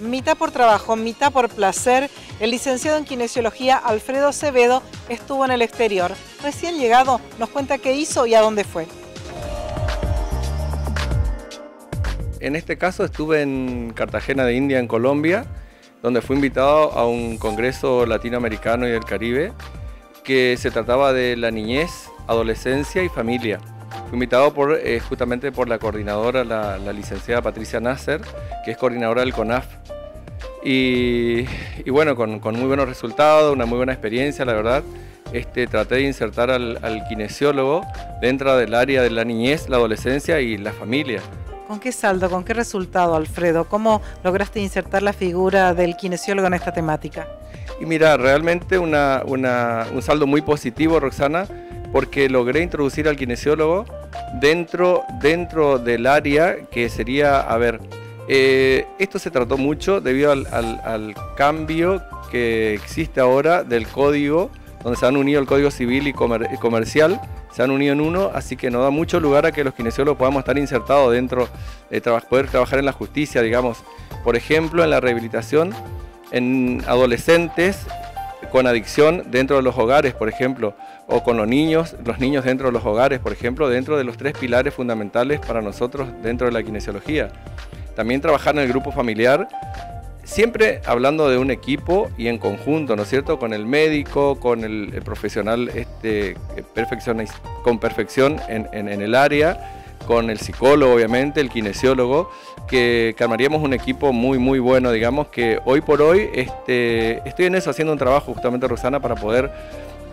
Mitad por trabajo, mitad por placer, el licenciado en kinesiología Alfredo Acevedo estuvo en el exterior. Recién llegado nos cuenta qué hizo y a dónde fue. En este caso estuve en Cartagena de India, en Colombia, donde fui invitado a un congreso latinoamericano y del Caribe que se trataba de la niñez, adolescencia y familia. Invitado por, eh, justamente por la coordinadora, la, licenciada Patricia Nasser, que es coordinadora del CONAF. Y, bueno, con, muy buenos resultados, una muy buena experiencia, la verdad. Este, traté de insertar al, al kinesiólogo dentro del área de la niñez, la adolescencia y la familia. ¿Con qué saldo, con qué resultado, Alfredo? ¿Cómo lograste insertar la figura del kinesiólogo en esta temática? Y mira, realmente un saldo muy positivo, Roxana, porque logré introducir al kinesiólogo dentro, dentro del área que sería, a ver, eh, esto se trató mucho debido al, cambio que existe ahora del código, donde se han unido el código civil y comercial, se han unido en uno, así que nos da mucho lugar a que los kinesiólogos podamos estar insertados dentro, de poder trabajar en la justicia, digamos, por ejemplo, en la rehabilitación en adolescentes con adicción dentro de los hogares, por ejemplo, o con los niños, los niños dentro de los hogares, por ejemplo, dentro de los tres pilares fundamentales para nosotros dentro de la kinesiología. También trabajar en el grupo familiar, siempre hablando de un equipo y en conjunto, ¿no es cierto? Con el médico, con el, profesional este, con perfección en, en el área con el psicólogo, obviamente, el kinesiólogo, que, armaríamos un equipo muy, muy bueno, digamos, que hoy por hoy este, estoy en eso, haciendo un trabajo justamente, Rosana, para poder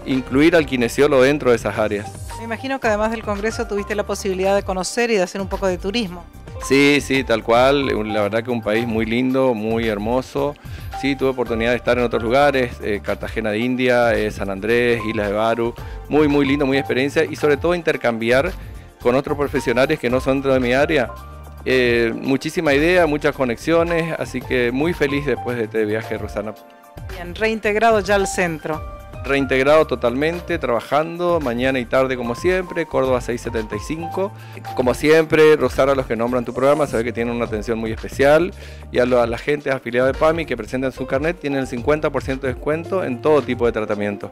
incluir al kinesiólogo dentro de esas áreas. Me imagino que además del Congreso tuviste la posibilidad de conocer y de hacer un poco de turismo. Sí, sí, tal cual. La verdad que un país muy lindo, muy hermoso. Sí, tuve oportunidad de estar en otros lugares, eh, Cartagena de India, eh, San Andrés, Islas de Baru. Muy, muy lindo, muy experiencia y sobre todo intercambiar con otros profesionales que no son dentro de mi área. Eh, muchísima idea, muchas conexiones, así que muy feliz después de este viaje, Rosana. Bien, reintegrado ya al centro. Reintegrado totalmente, trabajando mañana y tarde como siempre, Córdoba 675. Como siempre, Rosana, los que nombran tu programa, sabe que tienen una atención muy especial. Y a, la gente afiliada de PAMI que presentan su carnet, tienen el 50% de descuento en todo tipo de tratamiento.